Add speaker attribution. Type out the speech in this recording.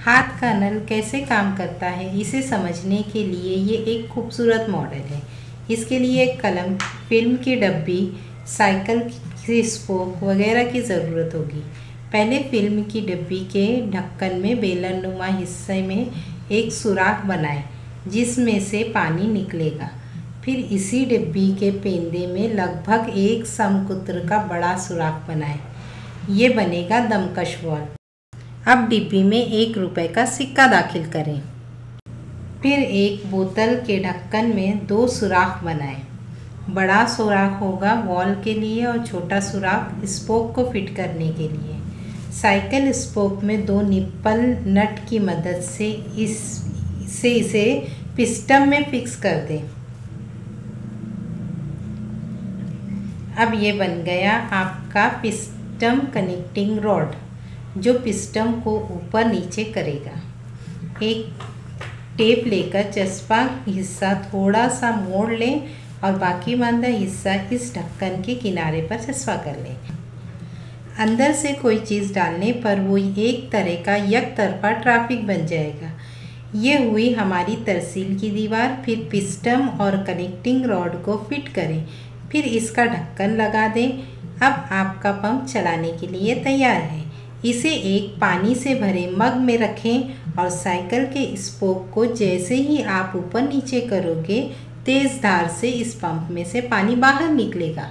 Speaker 1: हाथ का नल कैसे काम करता है, इसे समझने के लिए ये एक खूबसूरत मॉडल है। इसके लिए एक कलम, फ़िल्म की डब्बी, साइकिल की स्पोक वगैरह की ज़रूरत होगी। पहले फ़िल्म की डब्बी के ढक्कन में बेलन नुमा हिस्से में एक सुराख बनाएँ, जिसमें से पानी निकलेगा। फिर इसी डिब्बी के पेंदे में लगभग एक समकुत्र का बड़ा सुराख बनाएँ। ये बनेगा दमकश वॉल। अब डिब्बी में एक रुपए का सिक्का दाखिल करें। फिर एक बोतल के ढक्कन में दो सुराख बनाएँ। बड़ा सुराख होगा वॉल के लिए और छोटा सुराख स्पोक को फिट करने के लिए। साइकिल स्पोक में दो निप्पल नट की मदद से इस, से इसे पिस्टम में फिक्स कर दें। अब ये बन गया आपका पिस्टम कनेक्टिंग रॉड। जो पिस्टम को ऊपर नीचे करेगा। एक टेप लेकर चस्पा हिस्सा थोड़ा सा मोड़ लें और बाकी बांधा हिस्सा इस ढक्कन के किनारे पर चस्पा कर लें। अंदर से कोई चीज़ डालने पर वो एक तरह का यक तरफा ट्रैफ़िक बन जाएगा। ये हुई हमारी तरसील की दीवार। फिर पिस्टम और कनेक्टिंग रॉड को फिट करें। फिर इसका ढक्कन लगा दें। अब आपका पंप चलाने के लिए तैयार है। इसे एक पानी से भरे मग में रखें और साइकिल के स्पोक को जैसे ही आप ऊपर नीचे करोगे, तेज़ धार से इस पंप में से पानी बाहर निकलेगा।